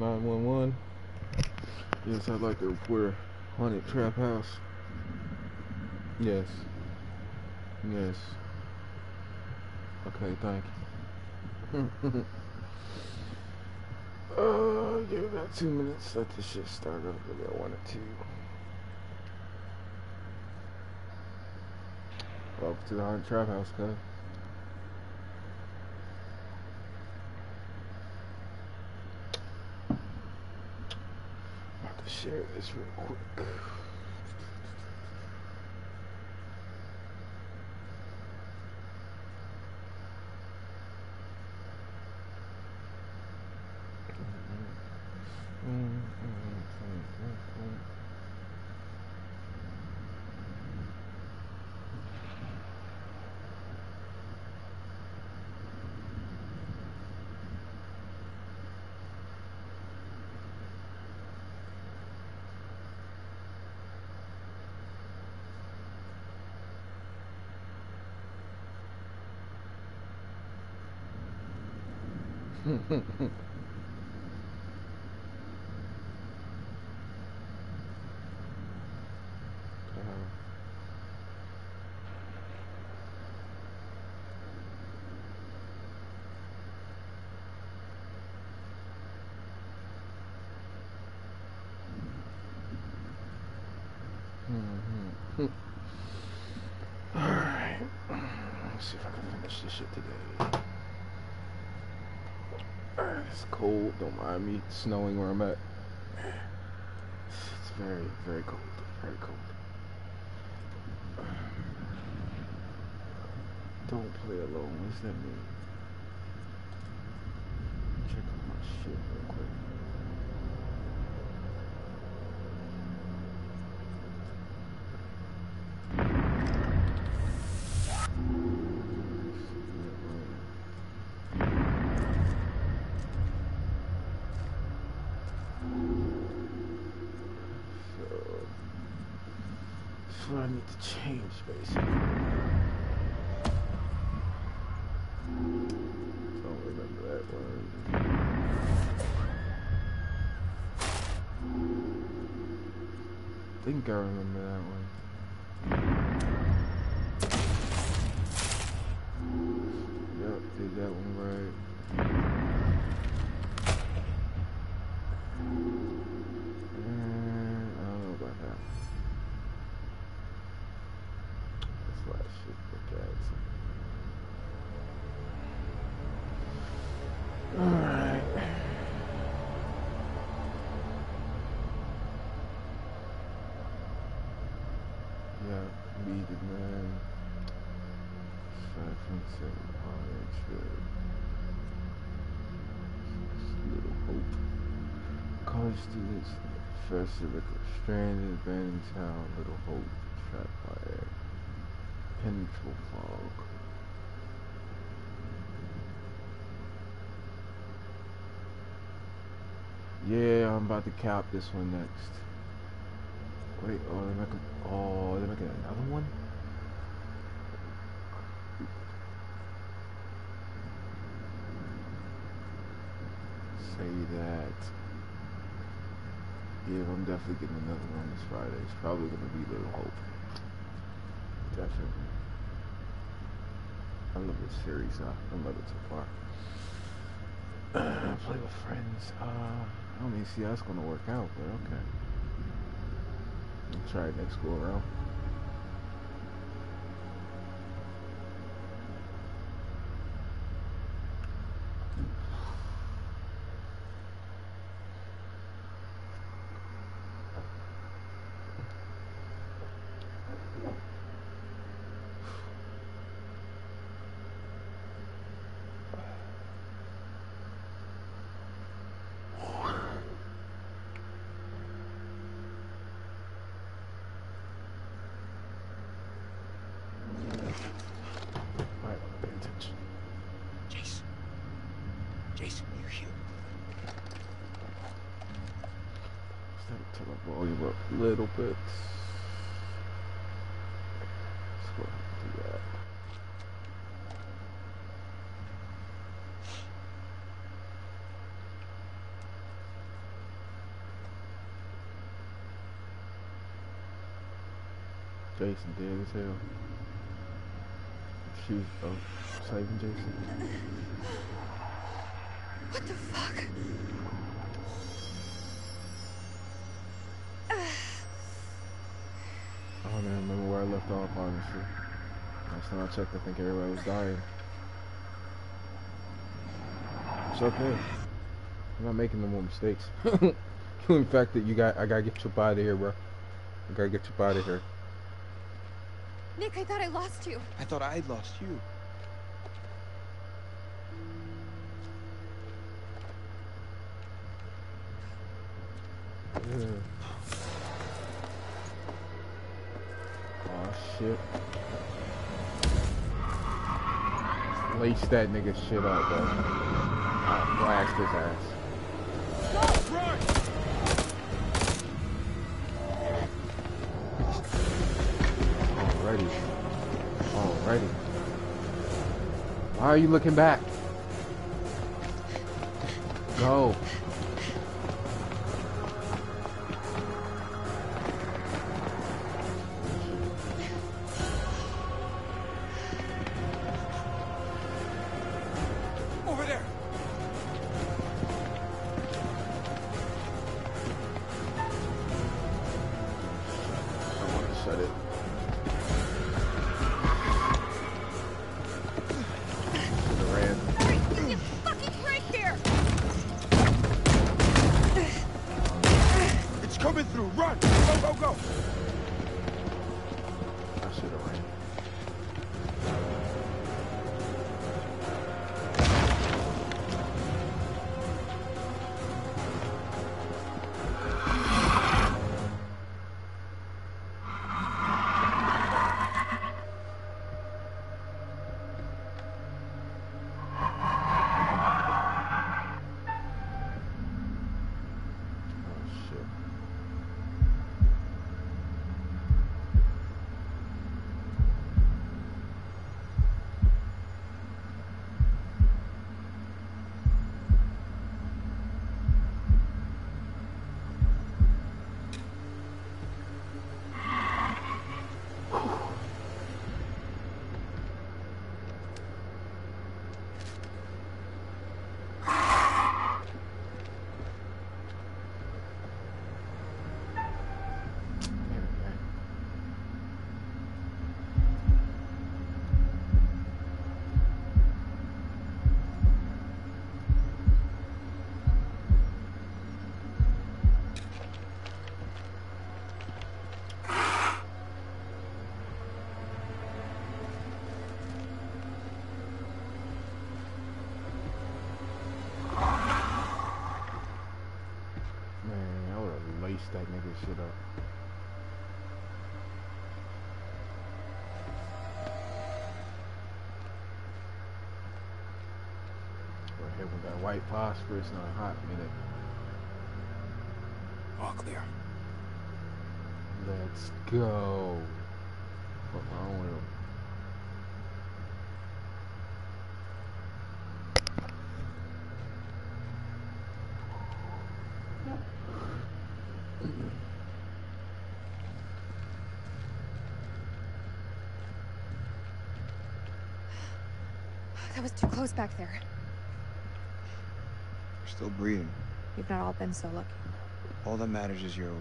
Hello, 911. Yes, I'd like to report a haunted trap house. Yes. Yes. Okay, thank you. uh, give me about two minutes. Let this shit start up. Maybe I want it to. Welcome to the haunted trap house, cuz. Share this real quick. Hmm, hmm. Cold, me. Snowing where I'm at. It's very, very cold. Very cold. Don't play alone. What does that mean? What I need to change, basically. Don't remember that word. think I remember that one. Yep, did that one right. And I don't know about that. That's why I should look at. Alright. Yeah, beaded man. Five point seven orange red. Little hope. College students, Professor Ricker stranded, abandoned town, Little Hope, trapped by air. Penetrable fog. Yeah, I'm about to cap this one next. Wait, oh, they're making, oh, they're making another one? Say that. Yeah, I'm definitely getting another one this Friday. It's probably gonna be Little Hope. Definitely. I love this series. Uh, I love it so far. play with friends. Uh, I don't even see how it's gonna work out, but okay. I'll try it next go around. turn the volume up a little bit. Let's So do that. Jason dead as hell. She's oh, uh, saving Jason. What the fuck? Don't even remember where I left off, honestly. Last time I checked, I think everybody was dying. It's okay. I'm not making no more mistakes. In fact, that you got, I gotta get you up out of here, bro. I gotta get you up out of here. Nick, I thought I lost you. I thought I'd lost you. That nigga shit up, bro. I blast his ass. Alrighty. Alrighty. Why are you looking back? Go. White phosphorus in a hot minute. All clear. Let's go. What's wrong with him? That was too close back there. You're still breathing. We've not all been so lucky. All that matters is you're okay.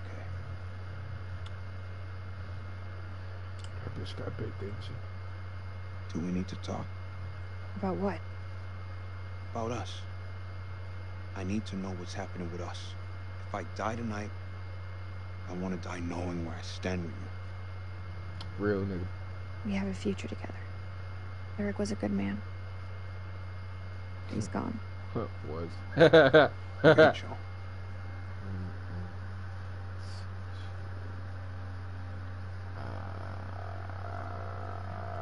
That bitch got big, didn't? Do we need to talk About what? about us? I need to know what's happening with us. If I die tonight, I want to die knowing where I stand with you. Real nigga. We have a future together. Eric was a good man. He's gone. Was. Good, Joe.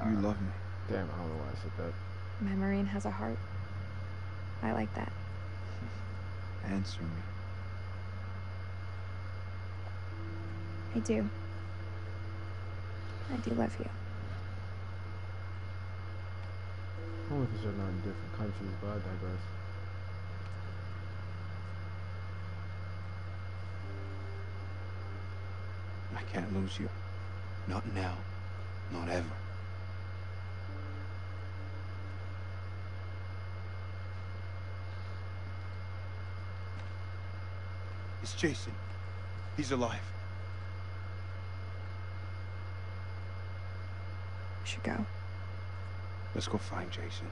You love me. Damn, I don't know why I said that. My Marine has a heart. I like that. Answer me. I do. I do love you. Only because you're not in different countries, but I digress. I can't lose you. Not now. Not ever. It's Jason. He's alive. We should go. Let's go find Jason.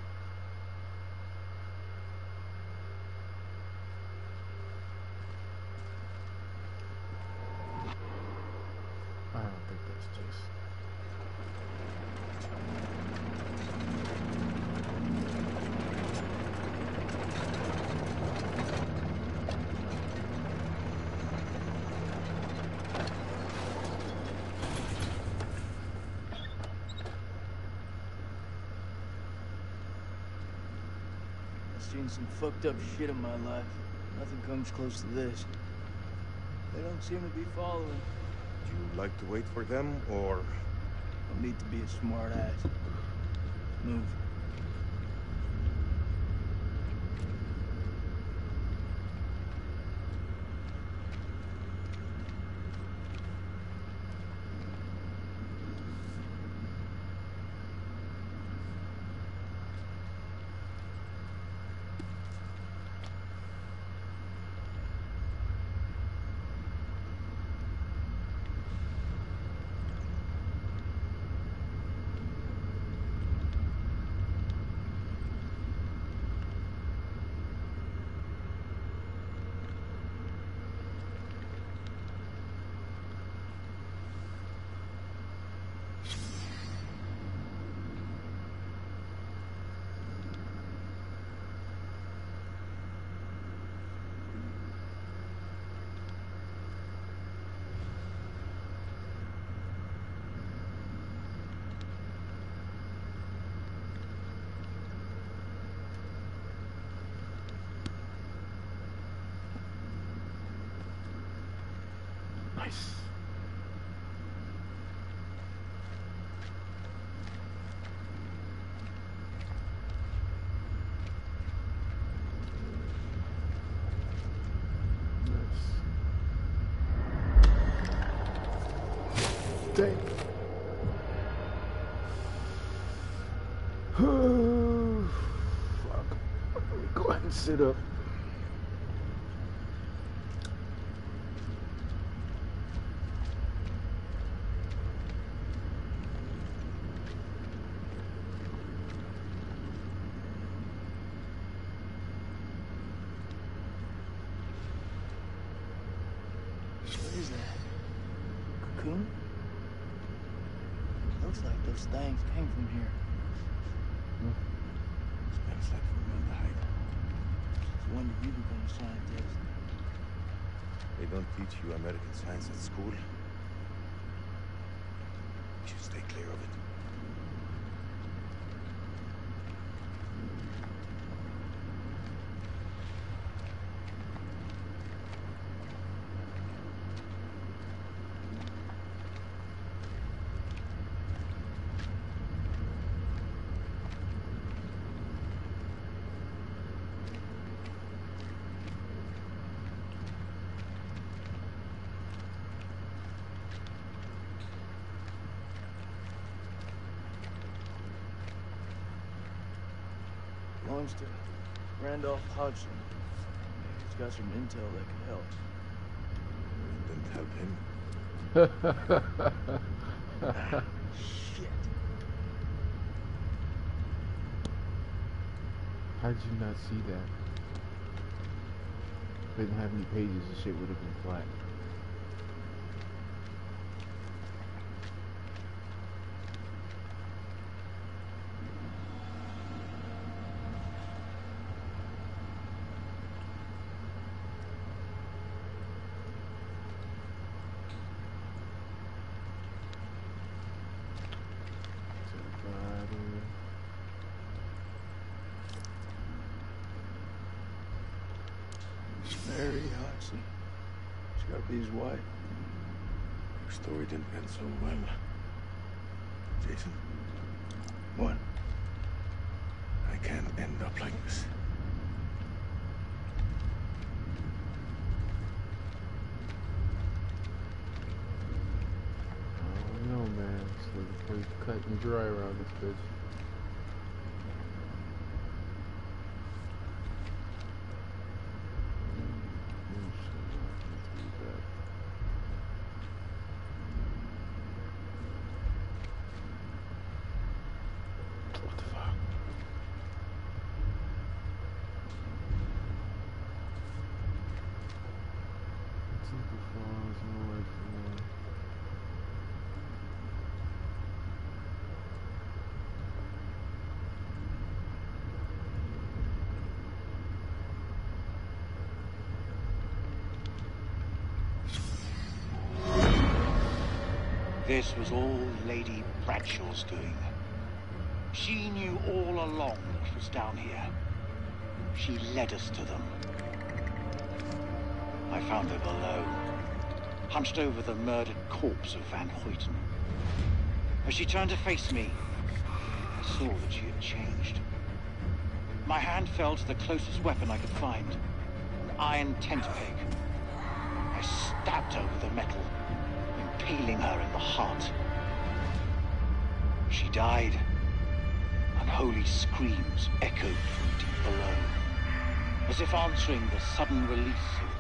I don't think that's Jason. I've seen some fucked up shit in my life. Nothing comes close to this. They don't seem to be following. Would you like to wait for them, or Don't need to be a smart ass. Move. Nice. Nice. Dang. Fuck. Let me go ahead sit up. What is that? Cocoon? Looks like those things came from here. smells like formaldehyde? So when did you become a scientist? They don't teach you American science at school. You should stay clear of it. Belongs Randolph Hodgson. He's got some intel that could help. It didn't help him. Shit. How did you not see that? Didn't have any pages, the shit would have been flat. To the body. Mary Hodgson. She's gotta be his wife. Your story didn't end so well. Jason, What? I can't end up like this. I don't know, man. cut and dry around this bitch. Mm, shit, let's do that. What the fuck? Temple Falls, no way from there. This was all Lady Bradshaw's doing. She knew all along what was down here. She led us to them. I found her below, hunched over the murdered corpse of Van Huyten. As she turned to face me, I saw that she had changed. My hand fell to the closest weapon I could find, an iron tent peg. I stabbed her with the metal, impaling her in the heart. She died. Unholy screams echoed from deep below, as if answering the sudden release of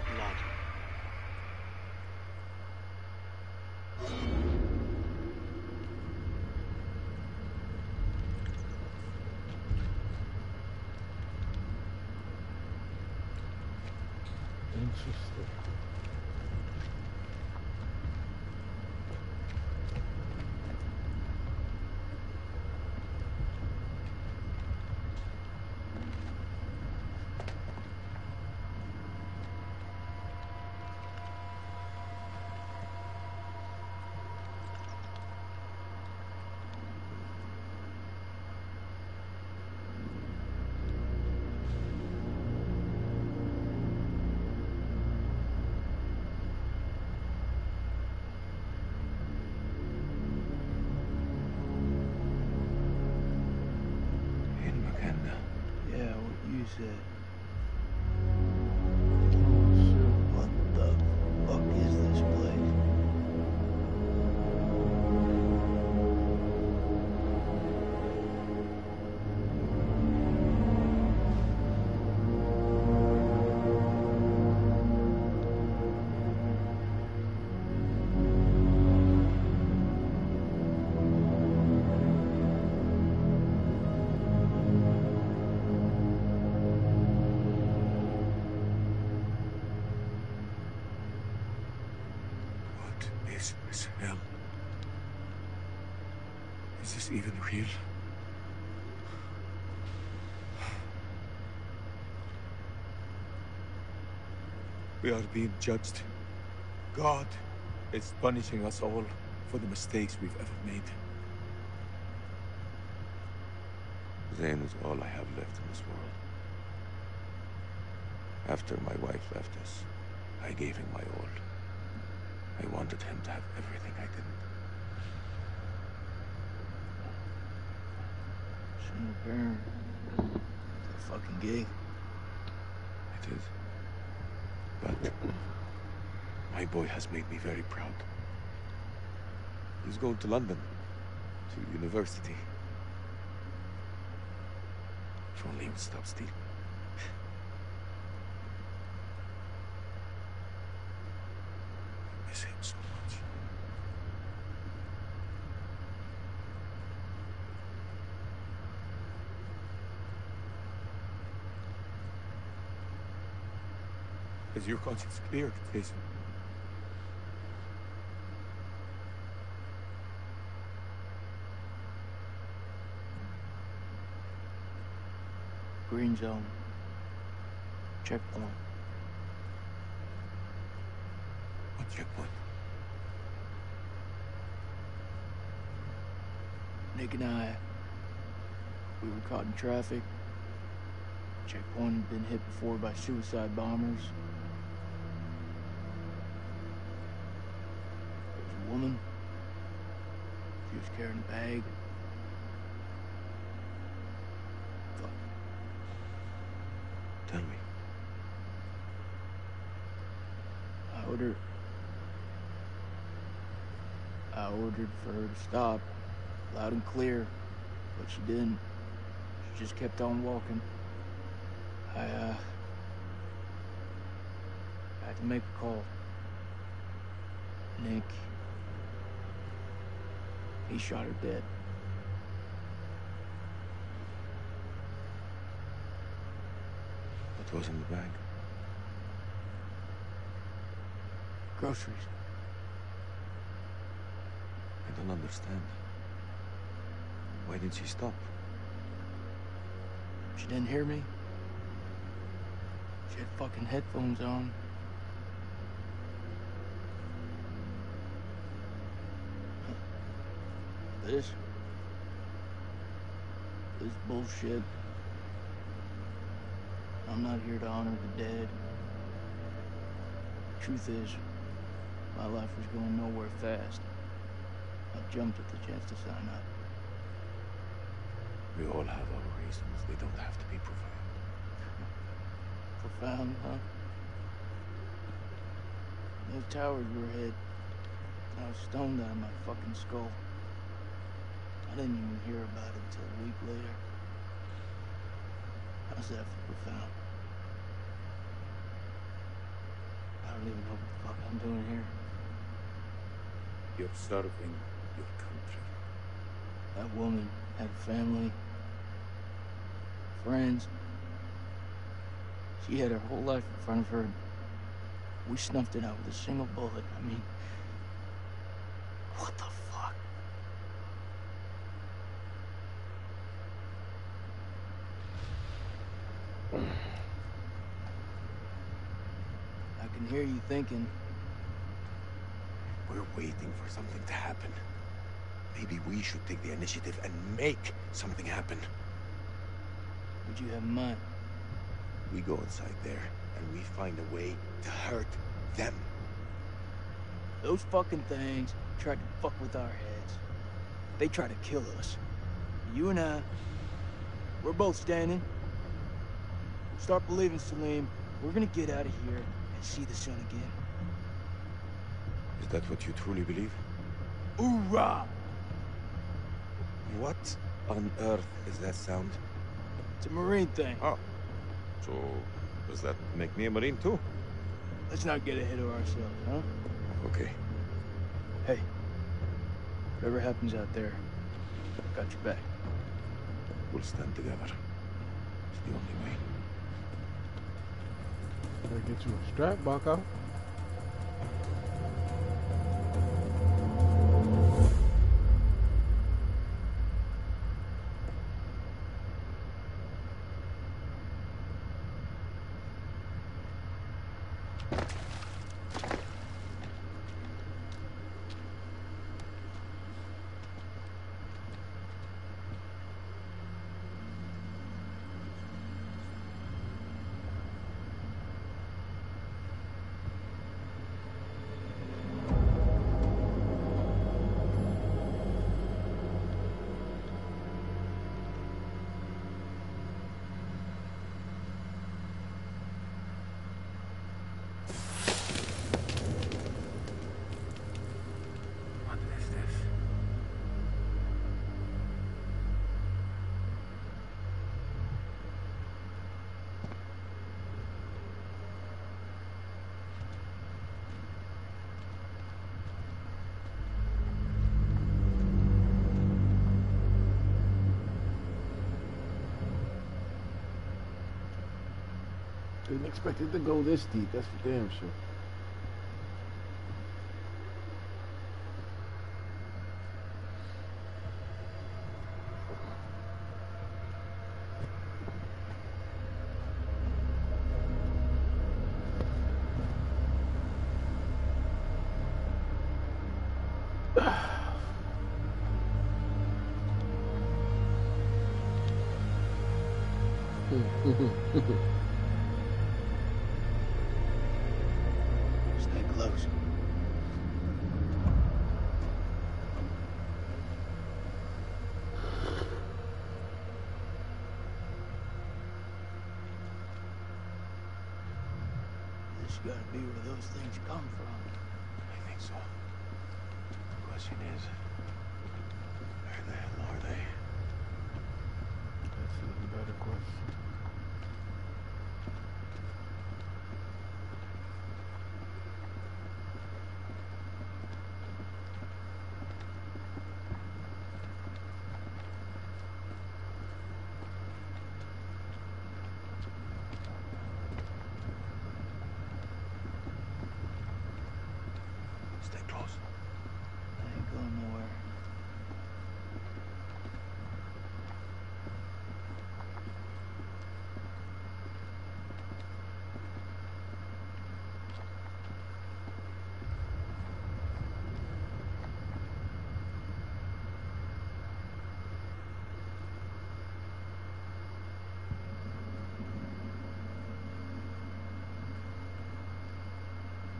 is this hell? Is this even real? We are being judged. God is punishing us all for the mistakes we've ever made. Zane is all I have left in this world. After my wife left us, I gave him my all. I wanted him to have everything I didn't. Parent. A fucking gig. It is. But my boy has made me very proud. He's going to London, to university. If only he would stop stealing. I miss him so much. Is your conscience clear, Jason? Green zone. Checkpoint. What checkpoint? Nick and I, we were caught in traffic. Checkpoint had been hit before by suicide bombers. There was a woman. Carrying a bag. Fuck. Tell me. I ordered. I ordered for her to stop, Loud and clear. But she didn't. She just kept on walking. I, uh... I had to make a call. Nick... He shot her dead. What was in the bag? Groceries. I don't understand. Why didn't she stop? She didn't hear me. She had fucking headphones on. This. This bullshit. I'm not here to honor the dead. Truth is, my life was going nowhere fast. I jumped at the chance to sign up. We all have our reasons. They don't have to be profound. Profound, huh? Those towers were hit. I was stoned out of my fucking skull. I didn't even hear about it until a week later. How's that for profound? I don't even know what the fuck I'm doing here. You're serving your country. That woman had family, friends. She had her whole life in front of her. We snuffed it out with a single bullet. I mean, what the fuck? I can hear you thinking, We're waiting for something to happen. Maybe we should take the initiative and make something happen. what you have in mind? We go inside there and we find a way to hurt them. Those fucking things tried to fuck with our heads. They tried to kill us. You and I, we're both standing. Start believing, Salim. We're gonna get out of here see the sun again. Is that what you truly believe? Hoorah! What on earth is that sound? It's a Marine thing. Oh. So, does that make me a Marine too? Let's not get ahead of ourselves, huh? Okay. Hey, whatever happens out there, I've got your back. We'll stand together. It's the only way. Gotta get you a strap, Bucko. What Didn't expect it to go this deep, that's for damn sure. Those things come from. I think so. The question is, where the hell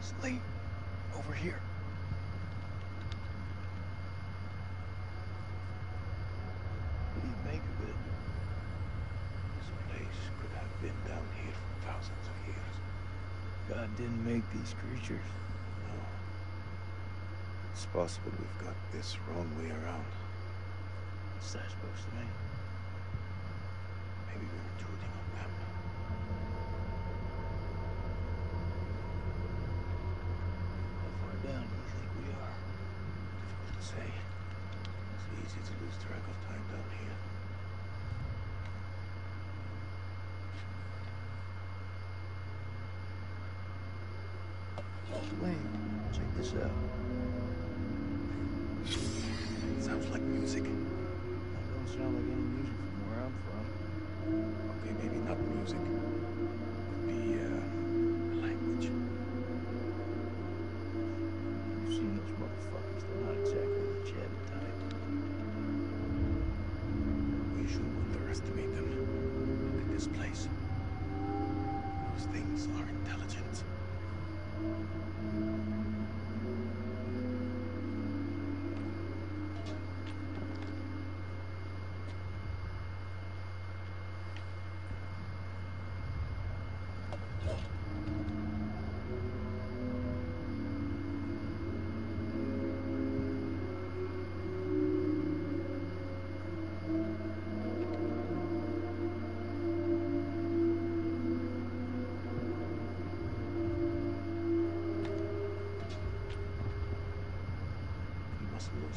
Sleep. Over here. What do you make of it? This place could have been down here for thousands of years. God didn't make these creatures. No. It's possible we've got this wrong way around. What's that supposed to mean? Maybe we're intruding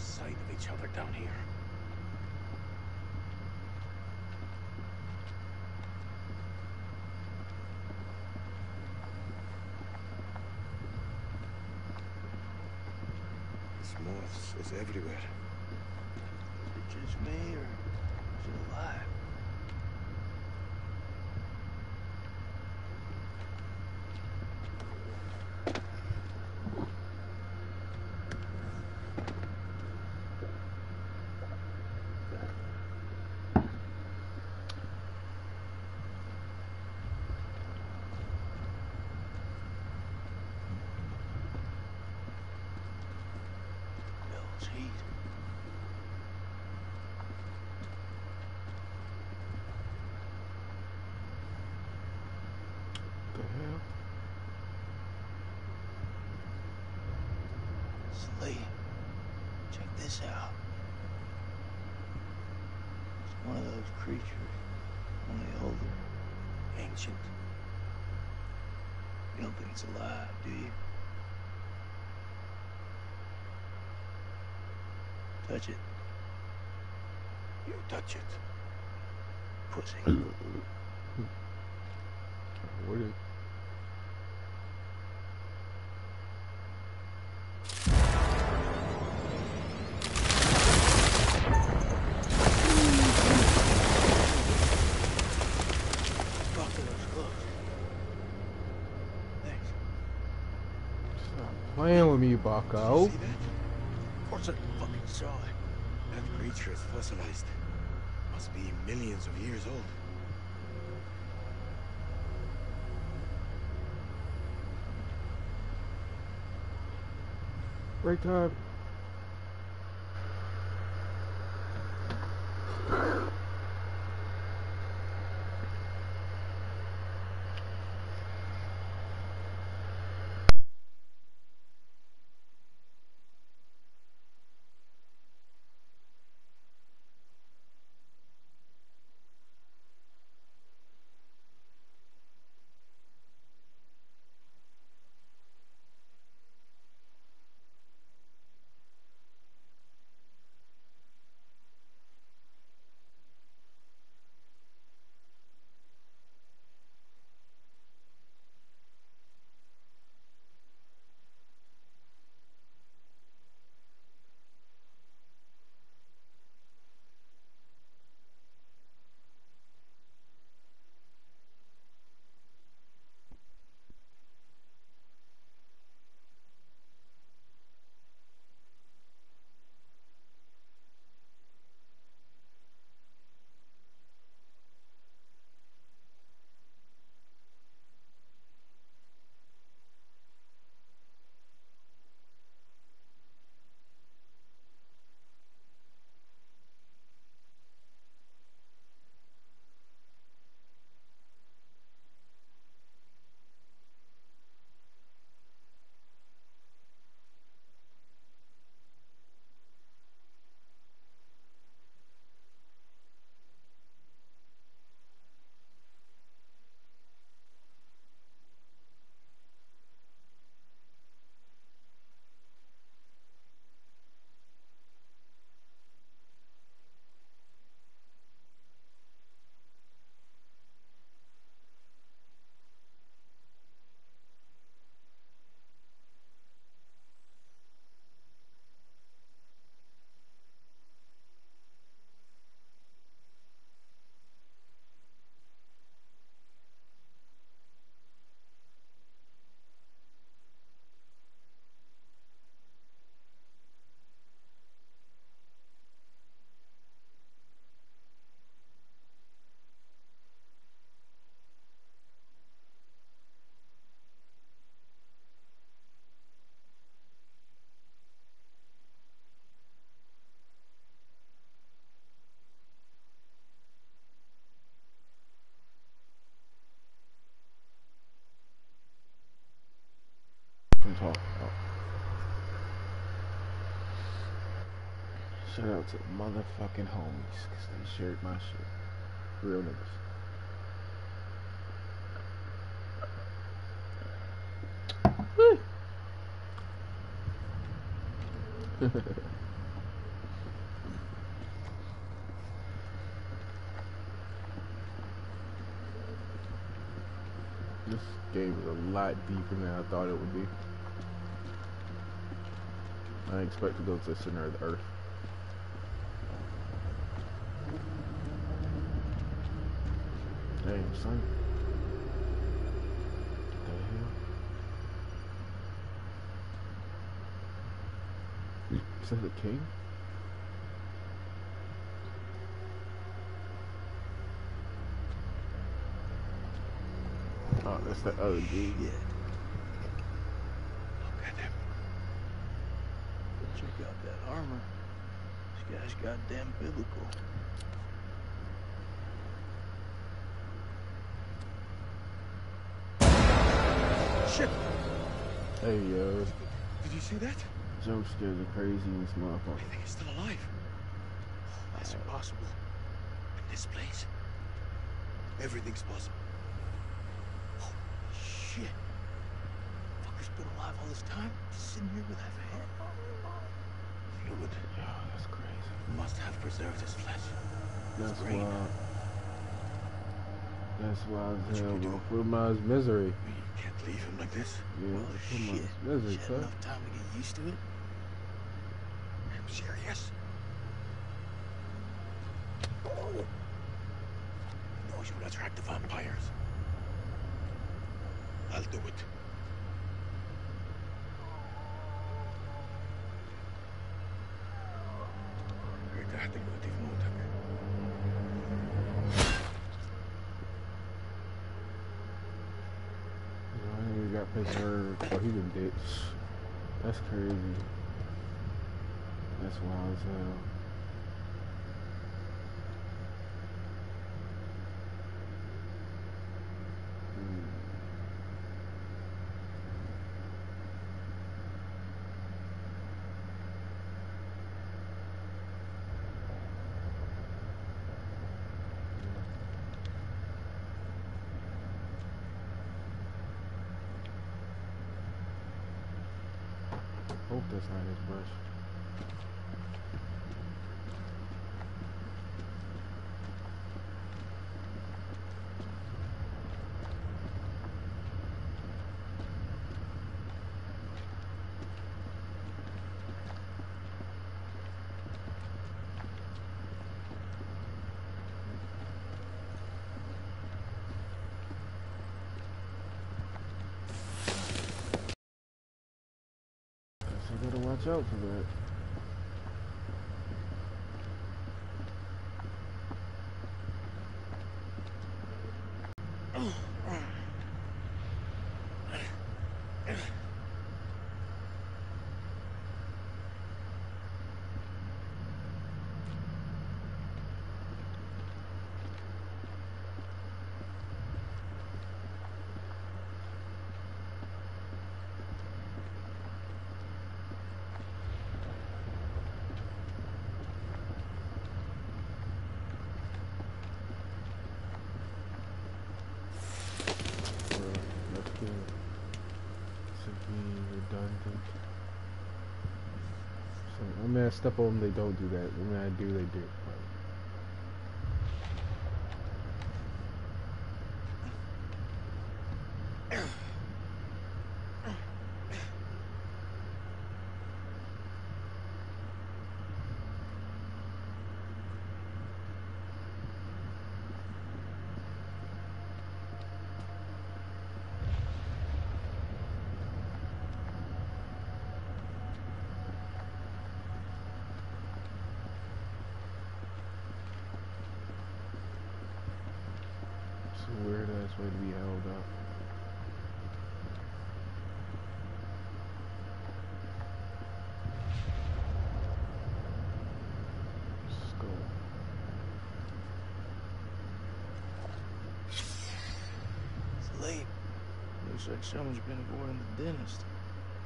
sight of each other down here. This moths is everywhere. Is it just me, or is it alive? Hell's heat. The hell? Check this out. It's one of those creatures, only older. Ancient. You don't think it's alive, do you? Touch it, You touch it. pussy. What is Bucko. Of course I fucking saw it. That creature is fossilized. Must be millions of years old. Break time. Out to motherfucking homies, cause they shared my shit. Real niggas. This game is a lot deeper than I thought it would be. I expect to go to the center of the earth. Damn, son. The hell? Is that the king? Oh, that's the dude. Yeah. Look at him. Check out that armor. This guy's goddamn biblical. Hey, yo. Did you see that? Jump scares are crazy in this I think he's still alive. That's impossible. In this place, everything's possible. Holy shit. Fucker's been alive all this time? Just sitting here with half a head. Fluid Yo, that's crazy. must have preserved his flesh. That's wild. That's wild as What you hell, gonna bro. do? Put him out of his misery. We can't leave him like this. Yeah, Well, out shit. misery, had enough time to get used to it. I'm serious. He knows you will attract the vampires. I'll do it. Preserved. Oh, he been dead. That's crazy. That's wild as hell. Hmm. Hope that's not his brush. Guess I gotta watch out for that. Bro, that's good. Simply redundant. So, when I step on them, they don't do that. When I do, they do. It's a weird ass way to be held up. Skull. It's late. Looks like someone's been avoiding the dentist.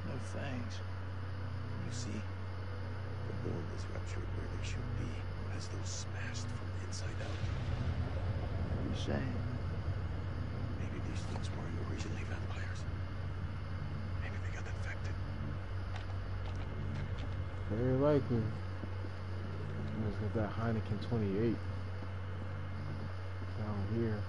No thanks. You see? The mold is ruptured where they should be, as though smashed from the inside out. What are you saying? Maybe these things weren't originally vampires. Maybe they got infected. Very likely. Let's get that Heineken 28 down here.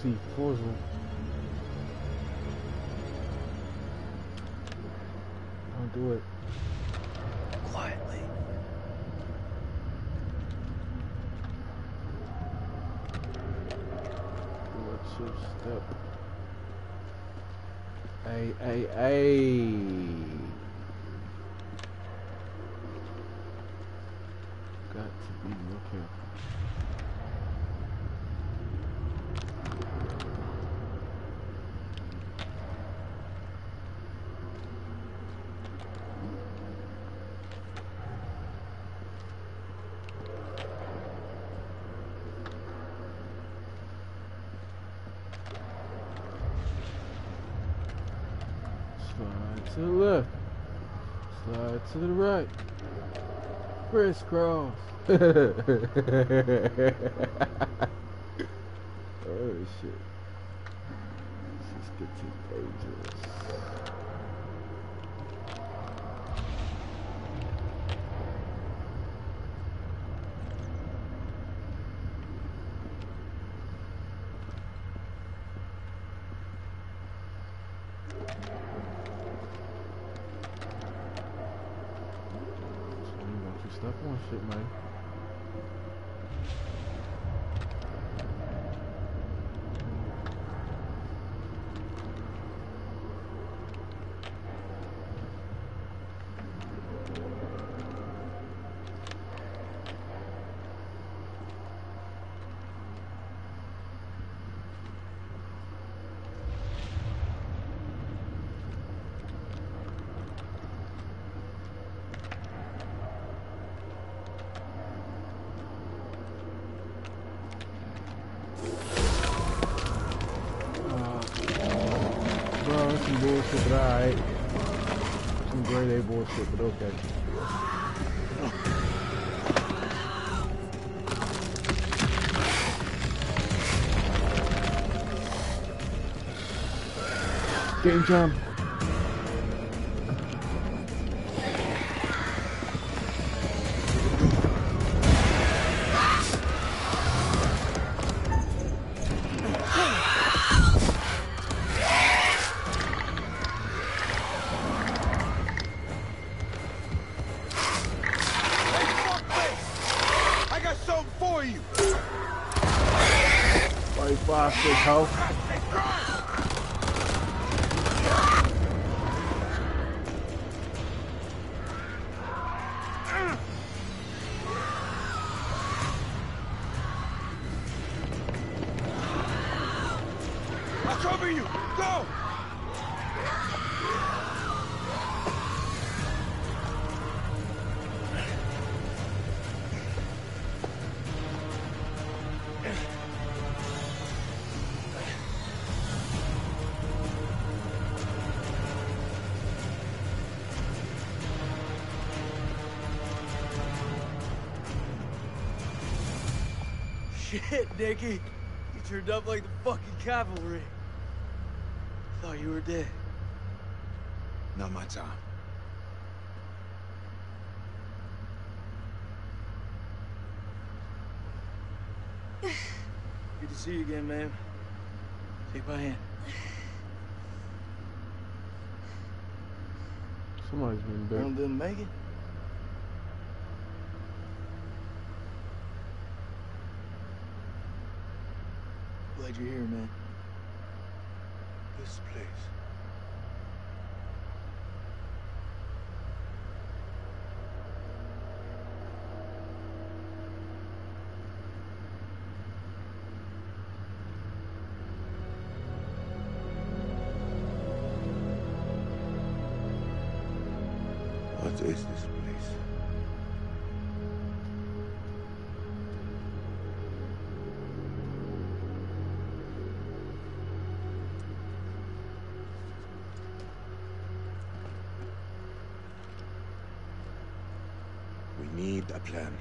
Fuzzle. Don't do it. Quietly. What's your step? Hey, hey, hey. Got to be looking. Slide to the left. Slide to the right. Crisscross. oh shit. This is getting dangerous. So you want you stuck on shit, man. Uh, bro, that's some bullshit, but alright. Some grade But okay. Game jump. You. Go. Shit, Nicky. You turned up like the fucking cavalry ever. Not my time. Good to see you again, ma'am. Take my hand. Somebody's been there. One didn't make it. Glad you're here, man. Plan.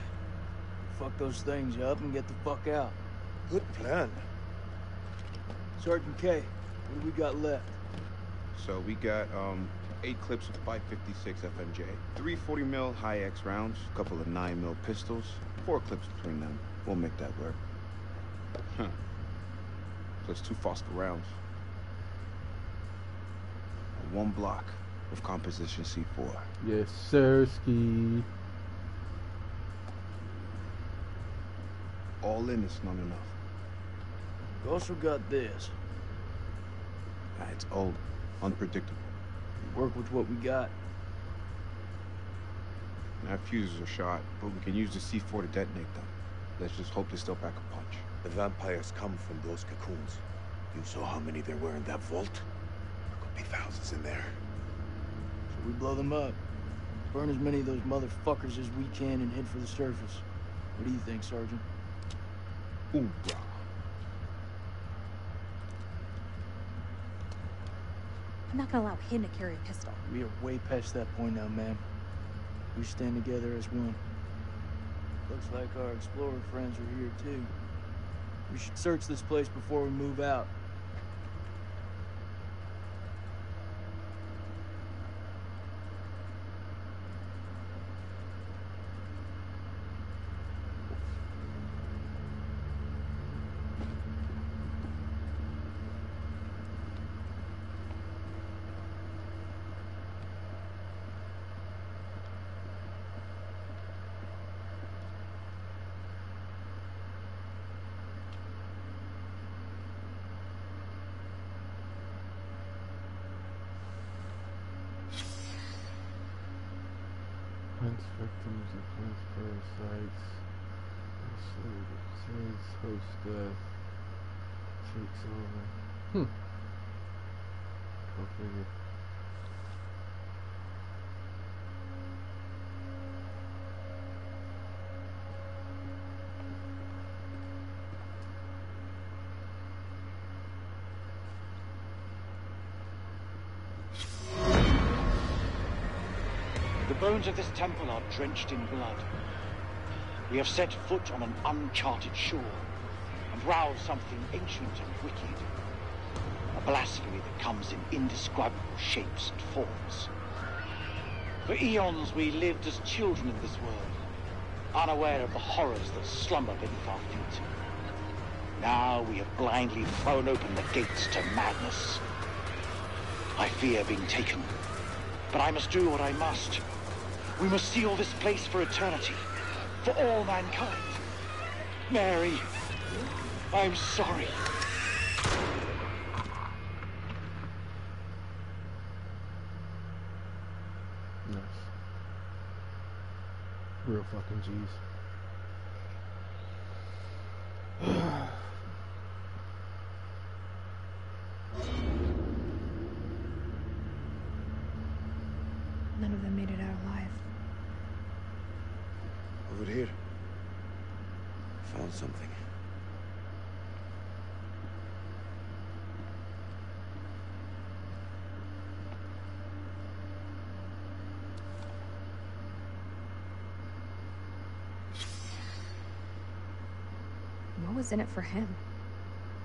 Fuck those things up and get the fuck out. Good plan. Sergeant Kay, what do we got left? So we got um eight clips of 556 FMJ, three 40 mil high X rounds, a couple of 9 mil pistols, four clips between them. We'll make that work. Huh. Plus two Foster rounds. And one block of composition C4. Yes, sir, ski. All in is not enough. We also got this. Ah, it's old, unpredictable. We work with what we got. Our fuses are shot, but we can use the C4 to detonate them. Let's just hope they still pack a punch. The vampires come from those cocoons. You saw how many there were in that vault? There could be thousands in there. So we blow them up. Burn as many of those motherfuckers as we can and head for the surface. What do you think, Sergeant? I'm not gonna allow him to carry a pistol. We are way past that point now, ma'am. We stand together as one. Looks like our explorer friends are here too. We should search this place before we move out. The bones of this temple are drenched in blood. We have set foot on an uncharted shore and roused something ancient and wicked. A blasphemy that comes in indescribable shapes and forms. For eons we lived as children in this world, unaware of the horrors that slumber beneath our feet. Now we have blindly thrown open the gates to madness. I fear being taken, but I must do what I must. We must seal this place for eternity, for all mankind. Mary, I'm sorry. Nice. Real fucking G's. None of them made it out alive. Over here. Found something. What was in it for him?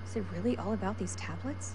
Is it really all about these tablets?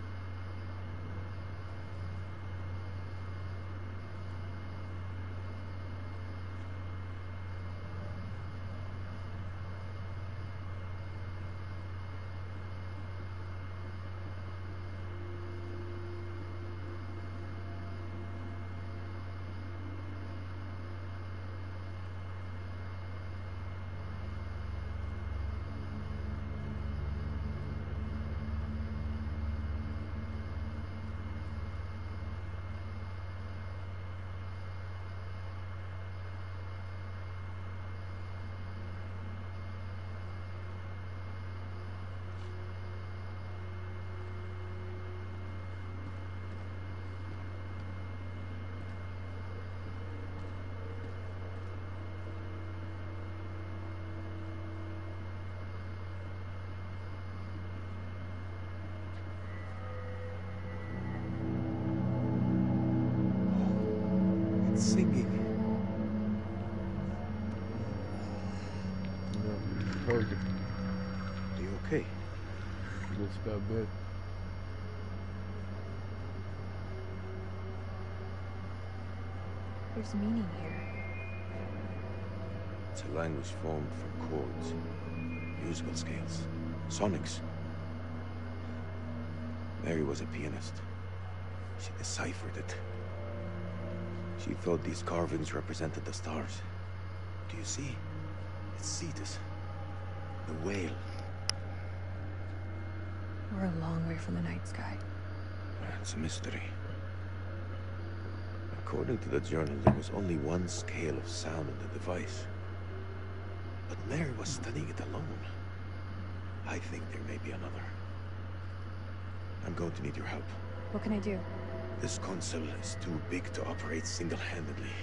told you. Are you okay? You just got bit. There's meaning here. It's a language formed from chords, musical scales, sonics. Mary was a pianist. She deciphered it. She thought these carvings represented the stars. Do you see? It's Cetus. The whale. We're a long way from the night sky. It's a mystery. According to the journal, there was only one scale of sound in the device. But Mary was studying it alone. I think there may be another. I'm going to need your help. What can I do? This console is too big to operate single-handedly.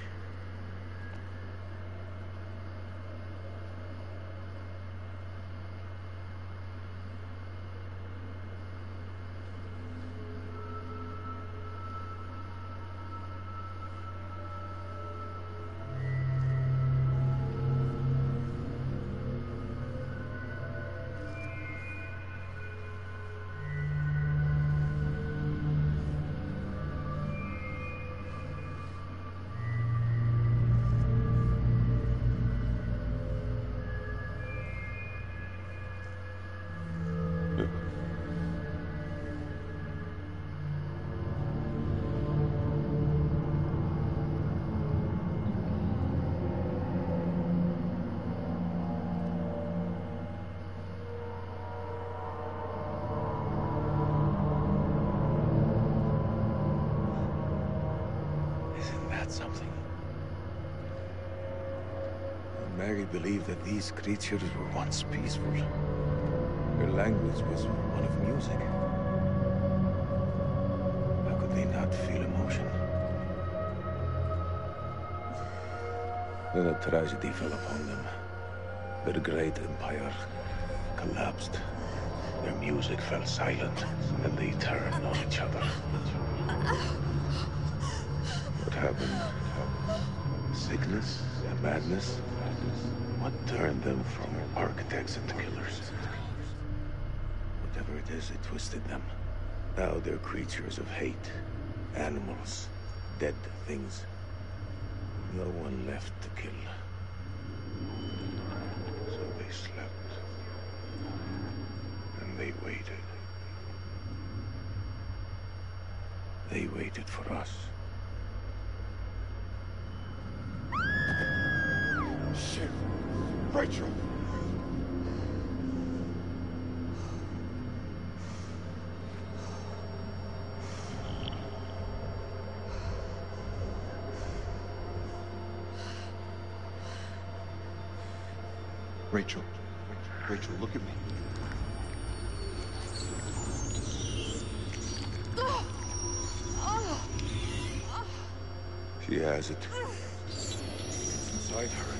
Something? Mary believed that these creatures were once peaceful. Their language was one of music. How could they not feel emotion? Then a tragedy fell upon them. Their great empire collapsed. Their music fell silent, and they turned on each other. Happened? Sickness? Madness? What turned them from architects into killers? Whatever it is, it twisted them. Now they're creatures of hate. Animals. Dead things. No one left to kill. So they slept. And they waited. They waited for us. Rachel. Rachel, look at me. She has it. It's inside her.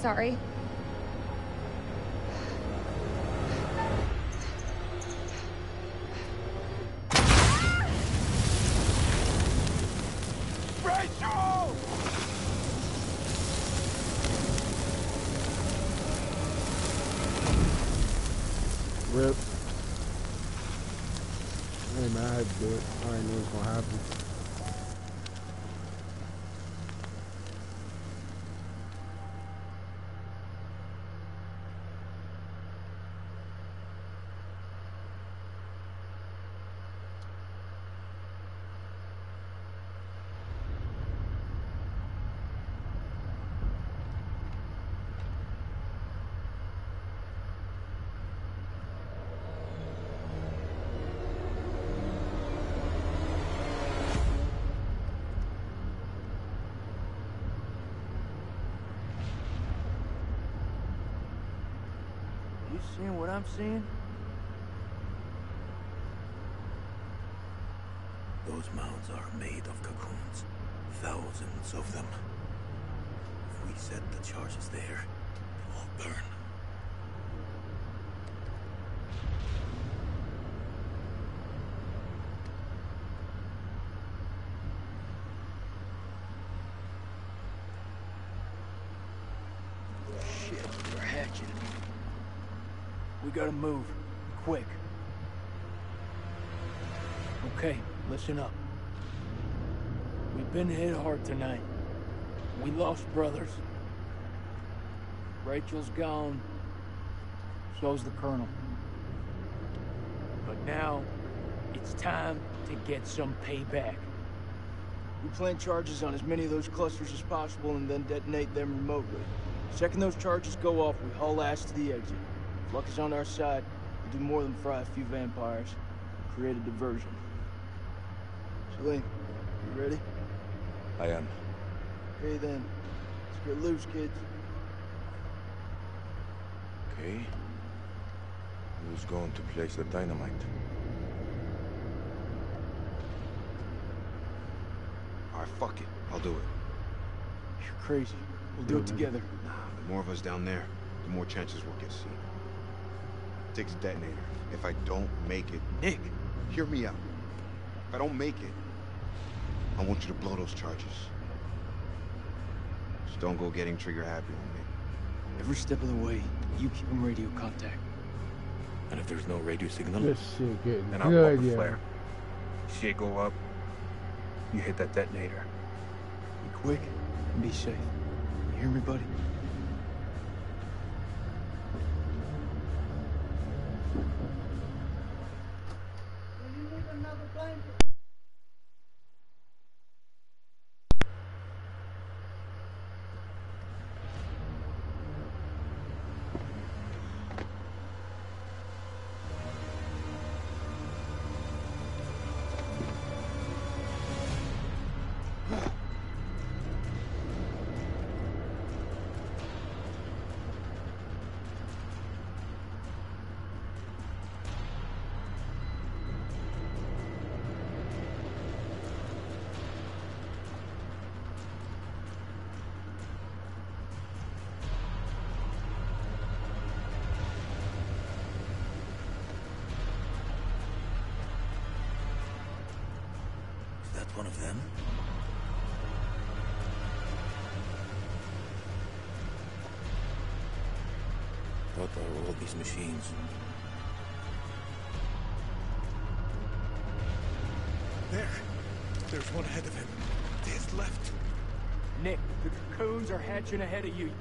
Sorry. What I'm seeing? Those mounds are made of cocoons. Thousands of them. If we set the charges there, they'll all burn. Shit, they're hatching. We gotta move. Quick. Okay, listen up. We've been hit hard tonight. We lost brothers. Rachel's gone. So's the Colonel. But now, it's time to get some payback. We plant charges on as many of those clusters as possible and then detonate them remotely. Second those charges go off, we haul ass to the exit. Luck is on our side, we'll do more than fry a few vampires. Create a diversion. Salim, you ready? I am. Okay then. Let's get loose, kids. Okay. Who's going to place the dynamite? All right, fuck it. I'll do it. You're crazy. We'll do it together. Nah, the more of us down there, the more chances we'll get seen. Takes detonator. If I don't make it, Nick! hear me out. If I don't make it, I want you to blow those charges. Just don't go getting trigger happy on me. Every step of the way, you keep in radio contact. And if there's no radio signal, This shit getting Then I'll pop good, a yeah. flare. Shit go up. You hit that detonator. Be quick and be safe. You hear me, buddy? Cocoons ahead of you.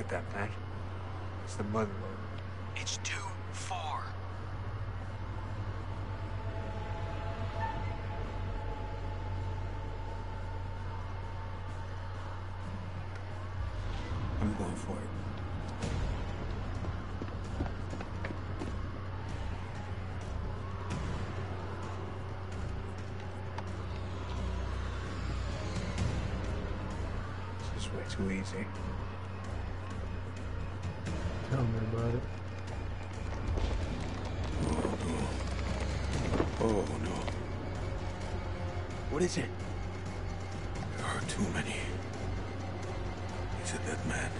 Look at that, man. It's the motherlode. It's too far. I'm going for it. This is way too easy. What is it? there are too many. He's a dead man.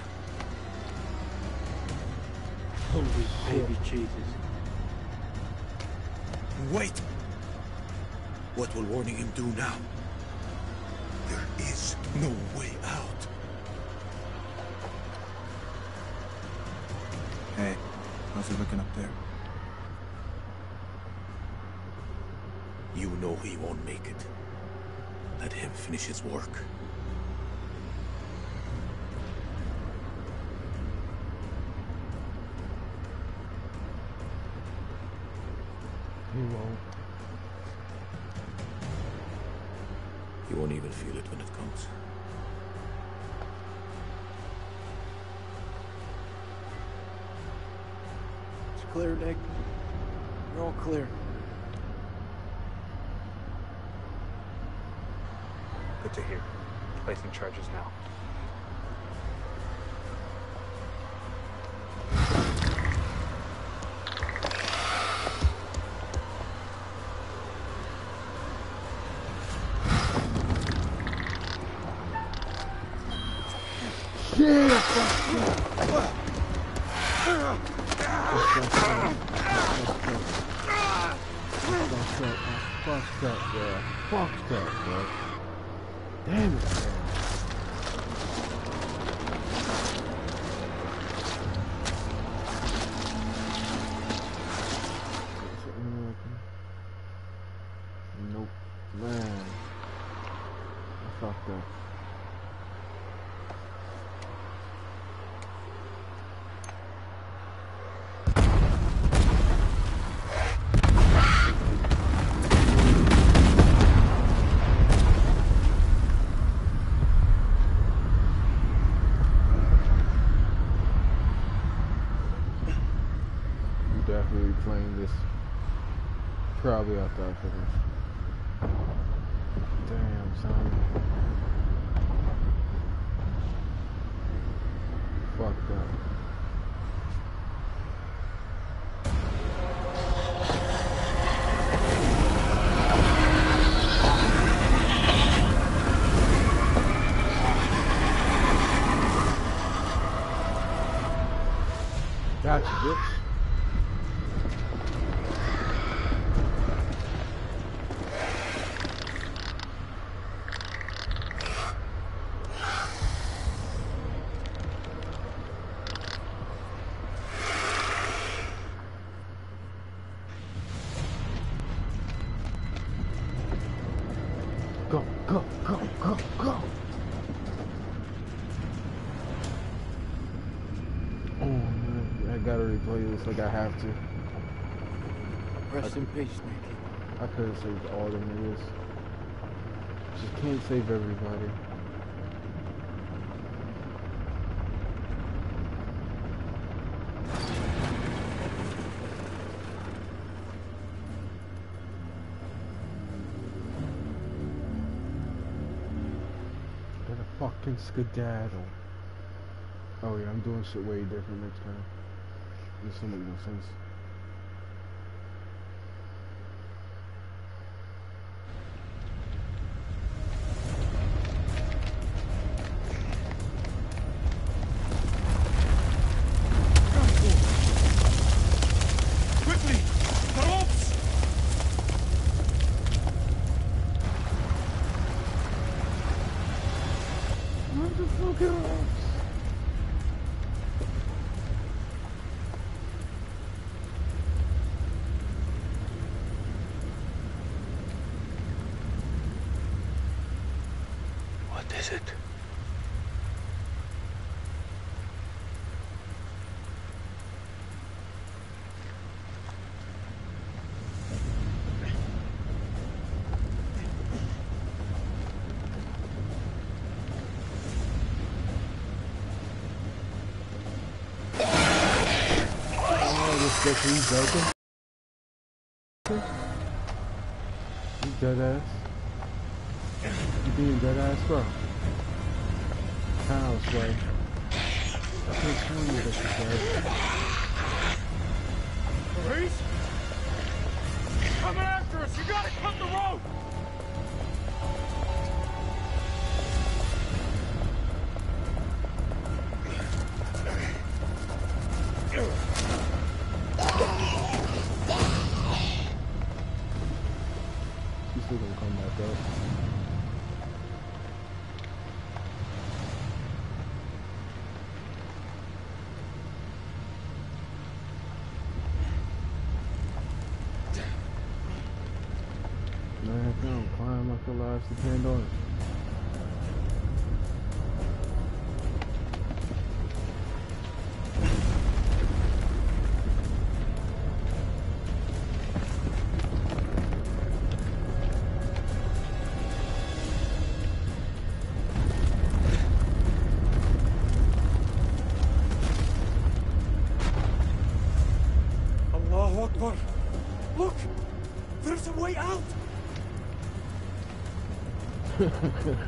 Holy shit. Baby Jesus. Wait! What will warning him do now? There is no way out. Hey, how's it looking up there? You know he won't make it. Let him finish his work. He won't. He won't even feel it when it comes. It's clear, Nick. You're all clear. To hear. Placing charges now. Fucked up. I fucked up, bro. Fucked up, bro. Damn it, man. Is it American? Nope. Man. I fucked up. I'm definitely playing this probably after I finish. Damn, son. Fucked up. Gotcha, bitch. Go, go, go, go, go. This like I have to. Rest in peace, Nick. I could have saved all the niggas. Just can't save everybody. Fucking skedaddle. Oh yeah, I'm doing shit way different next time. This don't make no sense. Guess he's joking? You dead ass. You being dead ass, bro. How, Sway? I can't tell you that you dead. Maurice? Coming after us! You gotta cut the road!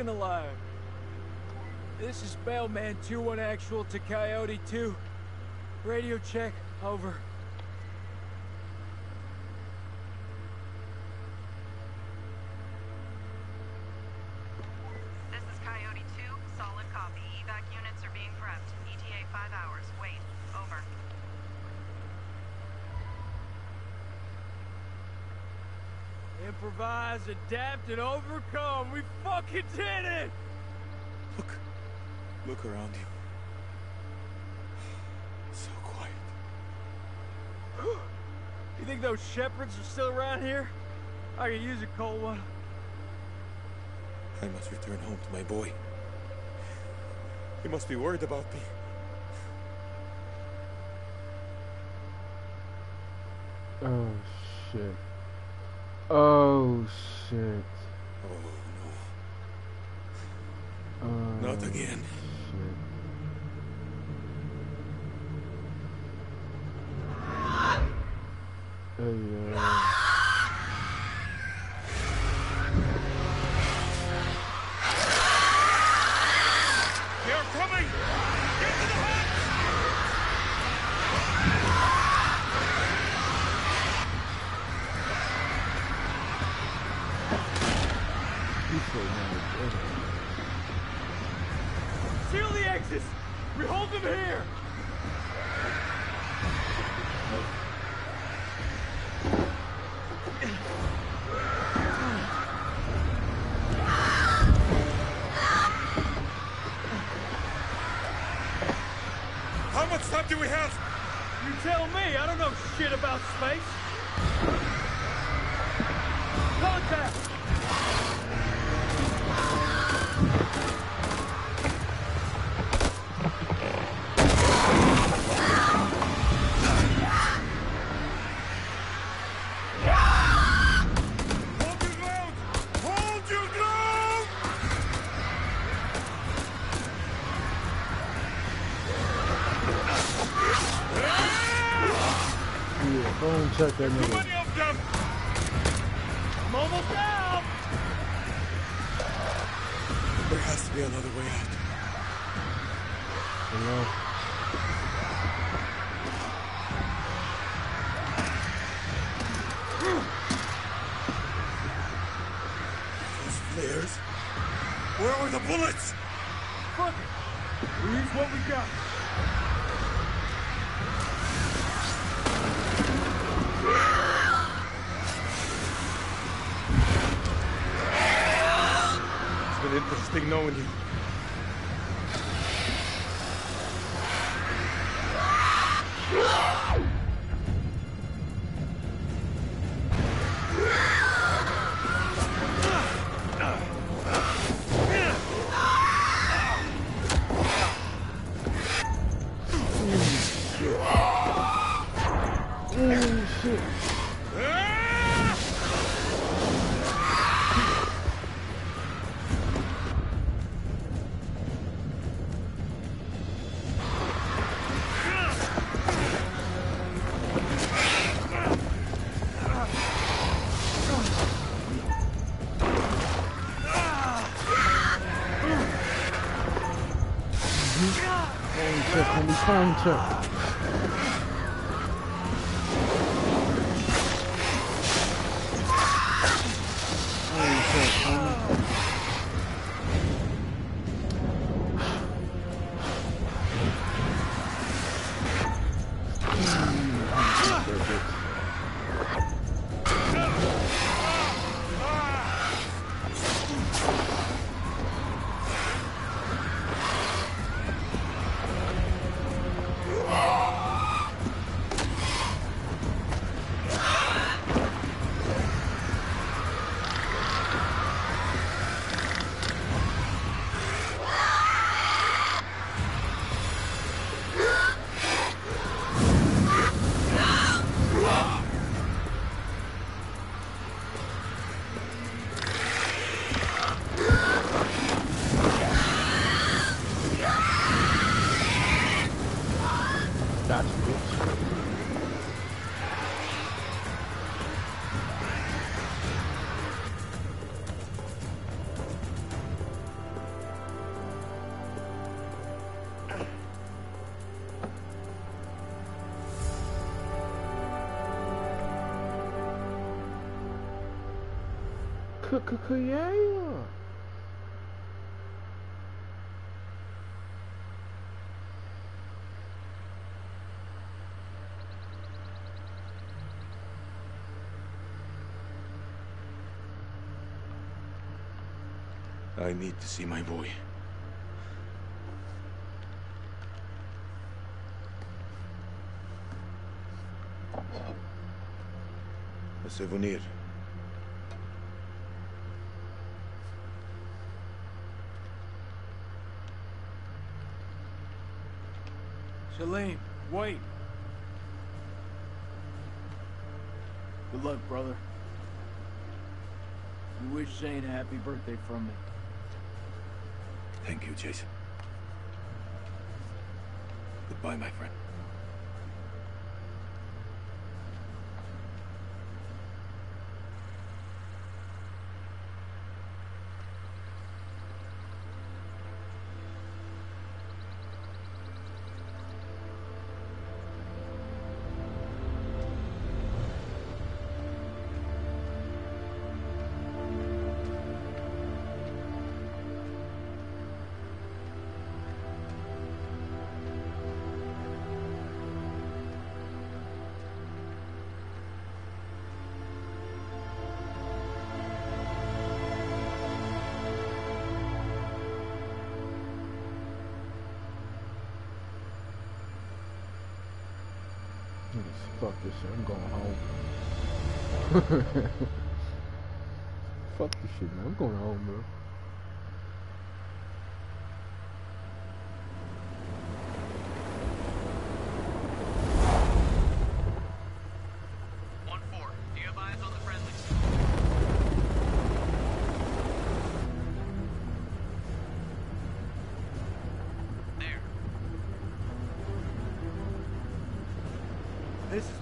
fucking alive. This is Bellman 2-1 actual to Coyote 2. Radio check, over. This is Coyote 2, solid copy. Evac units are being prepped. ETA 5 hours. Wait. Over. Improvise, adapt, and overcome. We fucking did it! Look. Look around you. So quiet. You think those shepherds are still around here? I could use a cold one. I must return home to my boy. He must be worried about me. Oh shit. Oh shit. Oh Oh, no. Not again. Much time do we have? You tell me, I don't know shit about Check Phone check. Yeah. I need to see my boy. A souvenir. Salim, wait. Good luck, brother. You wish Zane a happy birthday from me. Thank you, Jason. Goodbye, my friend. Fuck this shit. I'm going home. Fuck this shit, man. I'm going home, bro.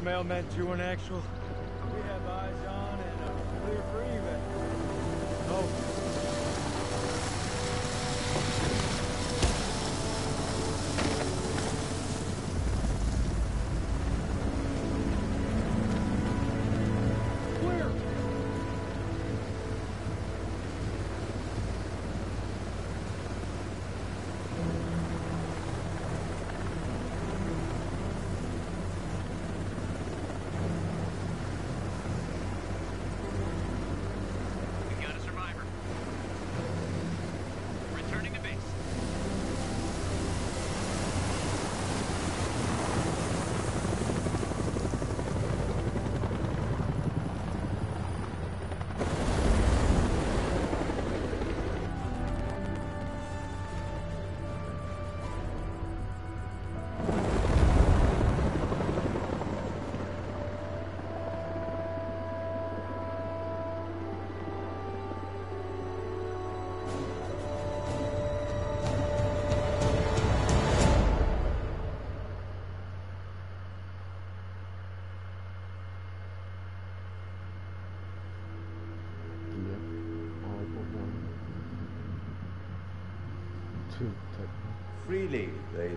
Mailman 2 an actual.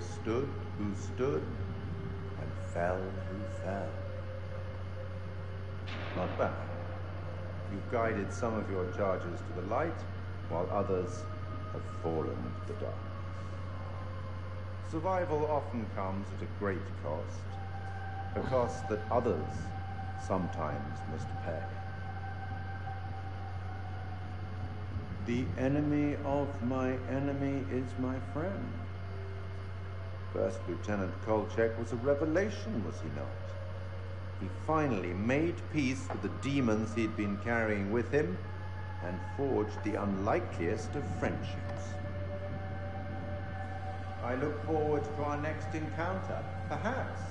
Stood who stood, and fell who fell. Not bad. You've guided some of your charges to the light, while others have fallen into the dark. Survival often comes at a great cost, a cost that others sometimes must pay. The enemy of my enemy is my friend. First Lieutenant Kolchek was a revelation, was he not? He finally made peace with the demons he'd been carrying with him and forged the unlikeliest of friendships. I look forward to our next encounter. Perhaps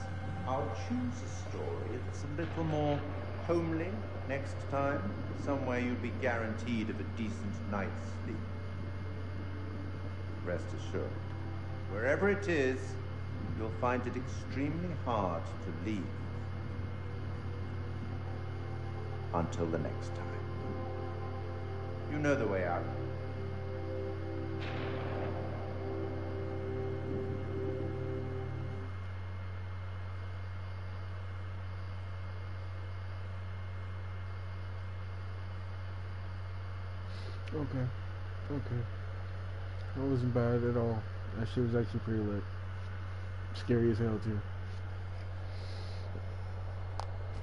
I'll choose a story that's a little more homely next time, somewhere you'll be guaranteed of a decent night's sleep. Rest assured, wherever it is, you'll find it extremely hard to leave. Until the next time. You know the way out. Okay. Okay. That wasn't bad at all. That shit was actually pretty lit. Scary as hell too.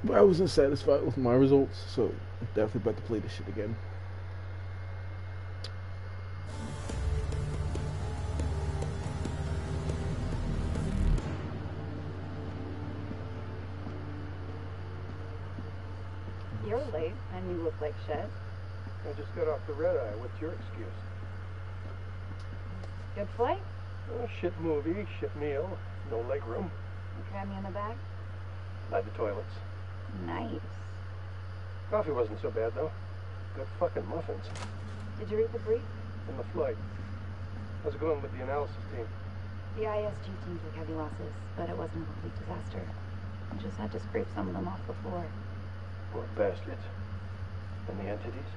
But I wasn't satisfied with my results, so I'm definitely about to play this shit again. You're late, and you look like shit. I just got off the red eye. What's your excuse? Good flight? Uh, oh, shit movie, shit meal, no leg room. You cram me in the bag? By the toilets. Nice. Coffee wasn't so bad, though. Good fucking muffins. Did you read the brief? In the flight. How's it going with the analysis team? The ISG team took heavy losses, but it wasn't a complete disaster. I just had to scrape some of them off the floor. Poor bastards. And the entities?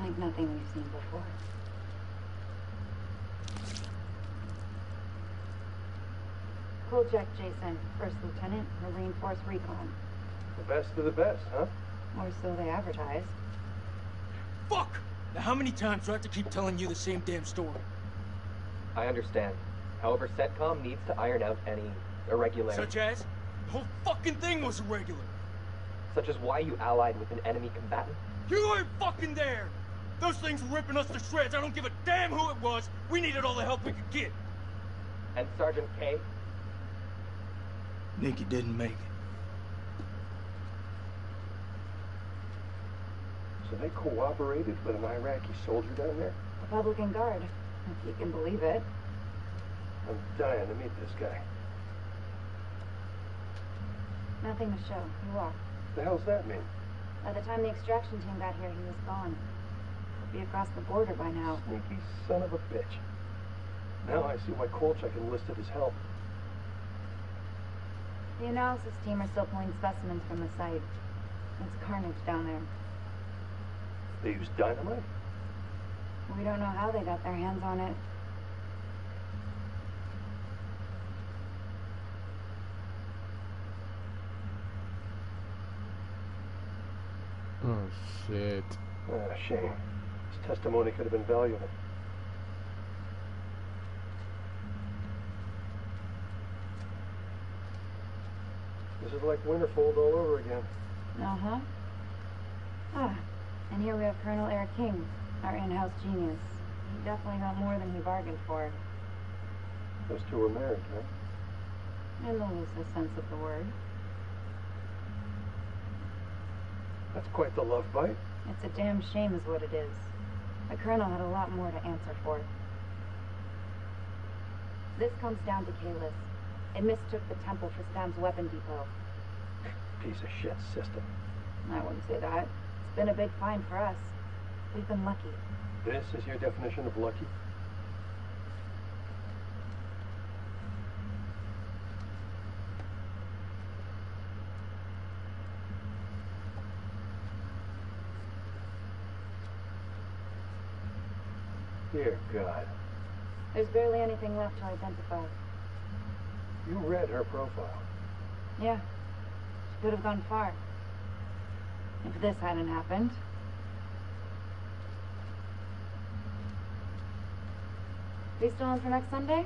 Like nothing we've seen before. Kolchek Jason, First Lieutenant, Marine Force Recon. The best of the best, huh? Or so they advertise. Fuck! Now how many times do I have to keep telling you the same damn story? I understand. However, CENTCOM needs to iron out any irregularities. Such as? The whole fucking thing was irregular. Such as why you allied with an enemy combatant? You weren't fucking there! Those things were ripping us to shreds. I don't give a damn who it was. We needed all the help we could get. And Sergeant K? Nick Kay didn't make it. So they cooperated with an Iraqi soldier down there? Republican Guard, if you can believe it. I'm dying to meet this guy. Nothing to show. You are. The hell's that mean? By the time the extraction team got here, he was gone. He'll be across the border by now. Sneaky son of a bitch. Now I see why Kolchek enlisted his help. The analysis team are still pulling specimens from the site. It's carnage down there. They used dynamite? We don't know how they got their hands on it. Oh, shit. Ah, shame. His testimony could have been valuable. This is like Winterfold all over again. Uh-huh. Ah, and here we have Colonel Eric King, our in-house genius. He definitely got more than he bargained for. Those two were married, huh? In the loosest sense of the word. That's quite the love bite. It's a damn shame is what it is. The Colonel had a lot more to answer for. This comes down to Kalis. It mistook the temple for Saddam's weapon depot. Piece of shit system. I wouldn't say that. It's been a big find for us. We've been lucky. This is your definition of lucky? Dear God. There's barely anything left to identify. You read her profile. Yeah. She could have gone far. If this hadn't happened. Are you still on for next Sunday?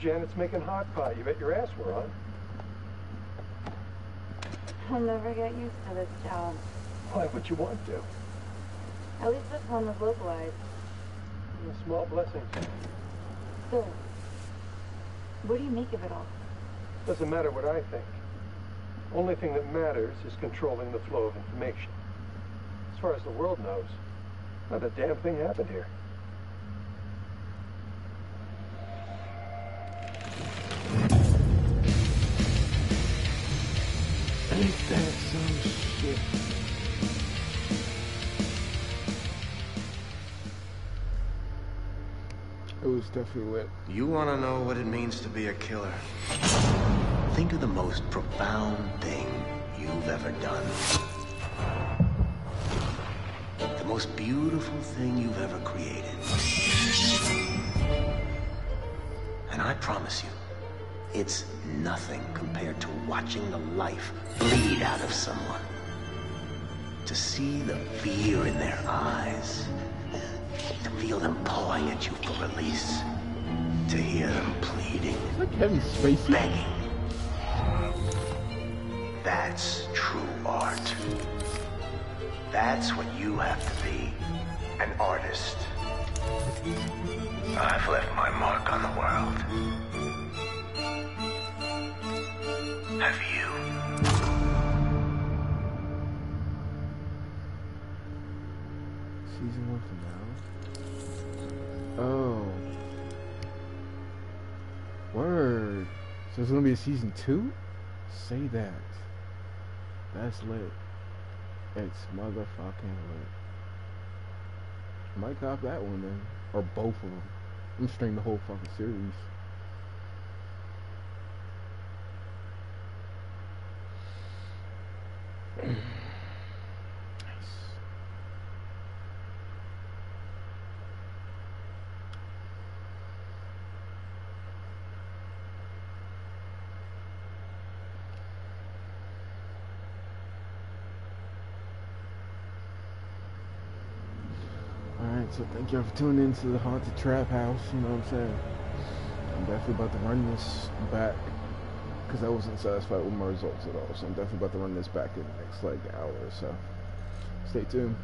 Janet's making hot pie. You bet your ass we're on. I'll never get used to this job. Why would you want to? At least this one was localized. A small blessing. Still. What do you make of it all? Doesn't matter what I think. Only thing that matters is controlling the flow of information. As far as the world knows, not a damn thing happened here. You want to know what it means to be a killer? Think of the most profound thing you've ever done. The most beautiful thing you've ever created. And I promise you, it's nothing compared to watching the life bleed out of someone. To see the fear in their eyes. To feel them pawing at you for release. To hear them pleading. Like Kevin Spacey. Begging. That's true art. That's what you have to be. An artist. I've left my mark on the world. Have you? Season one finale. Oh. Word. So it's gonna be a season two? Say that. That's lit. It's motherfucking lit. Might cop that one then. Or both of them. I'm streaming the whole fucking series. Alright, so thank y'all for tuning into the Haunted Trap House, you know what I'm saying? I'm definitely about to run this back, because I wasn't satisfied with my results at all, so I'm definitely about to run this back in the next, like, hour or so. Stay tuned.